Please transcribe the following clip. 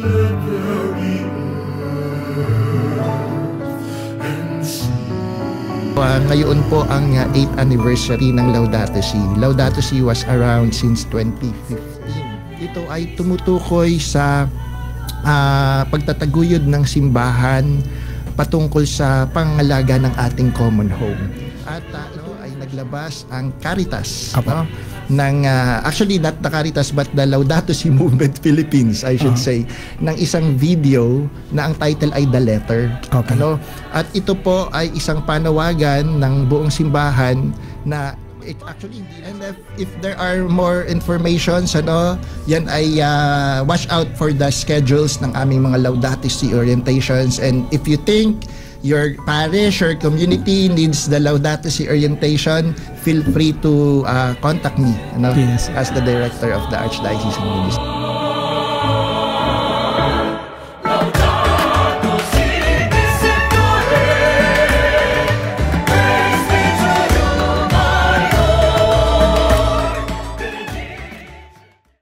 Uh, ngayon po ang uh, 8th anniversary ng Laudato Si. Laudato Si was around since 2015. Ito ay tumutukoy sa uh, pagtataguyod ng simbahan patungkol sa pangalaga ng ating common home. At uh, naglabas ang Caritas. Apa. No? ng uh, actually not the Caritas but the Laudato Si Movement Philippines I should uh-huh. say ng isang video na ang title ay The Letter okay. ano at ito po ay isang panawagan ng buong simbahan na it actually and if, if there are more informations ano yan ay uh, watch out for the schedules ng aming mga Laudato Si orientations and if you think your parish or community needs the Laudato Si orientation, feel free to uh, contact me you know, yes. as the director of the Archdiocesan Ministry.